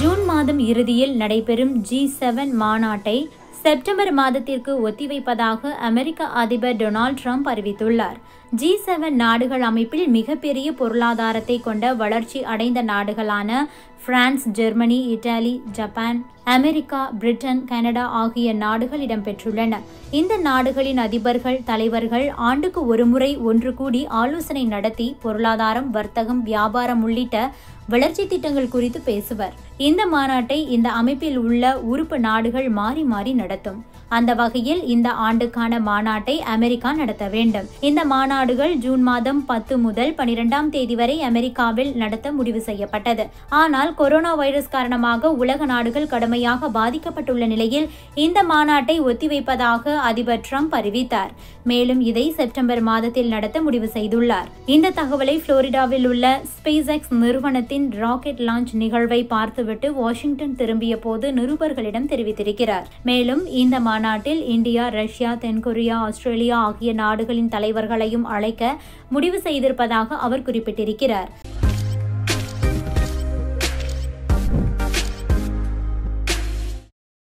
June மாதம் இறுதியில் நடைபெறும் ஜி செவன் மாநாட்டை செப்டம்பர் மாதத்திற்கு ஒத்திவைப்பதாக அமெரிக்க அதிபர் டொனால்ட் ட்ரம்ப் அறிவித்துள்ளார். ஜி செவன் நாடுகள் அமைப்பில் மிகப்பெரிய பொருளாதாரத்தை கொண்ட வளர்ச்சி அடைந்த நாடுகளான France Germany Italy Japan America Britain Canada ஆகிய நாடுகள் இடம்பெற்றுள்ளன. இந்த நாடுகளின் அதிபர்கள் தலைவர்கள் ஆண்டுக்கு ஒருமுறை ஒன்று கூடி ஆலோசனை நடத்தி பொருளாதாரம் வர்த்தகம் வியாபாரம் உள்ளிட்ட வளர்ச்சி திட்டங்கள் குறித்து பேசுவர். இந்த மாநாட்டை இந்த அமைப்பில் உள்ள உறுப்பு நாடுகள் மாறி மாறி நடத்தும். அந்த வகையில் இந்த ஆண்டுக்கான மாநாட்டை அமெரிக்கா நடத்த வேண்டும். இந்த மாநாடுகள் ஜூன் மாதம் பத்து முதல் பனிரெண்டாம் தேதி வரை அமெரிக்காவில் நடத்த முடிவு செய்யப்பட்டது. ஆனால் ஆனால் கொரோனா வைரஸ் காரணமாக உலக நாடுகள் கடுமையாக பாதிக்கப்பட்டுள்ள நிலையில் இந்த மாநாட்டை ஒத்திவைப்பதாக அதிபர் ட்ரம்ப் அறிவித்தார். மேலும் இதை செப்டம்பர் மாதத்தில் நடத்த முடிவு செய்துள்ளார். இந்த தகவலை புளோரிடாவில் உள்ள ஸ்பேஸ் எக்ஸ் நிறுவனத்தின் ராக்கெட் லான்ச் நிகழ்வை பார்த்துவிட்டு வாஷிங்டன் திரும்பிய போது நிருபர்களிடம் தெரிவித்திருக்கிறார். மேலும் இந்த மாநாட்டில் இந்தியா ரஷ்யா தென்கொரியா ஆஸ்திரேலியா ஆகிய நாடுகளின் தலைவர்களையும் அழைக்க முடிவு செய்திருப்பதாக அவர் குறிப்பிட்டிருக்கிறார்.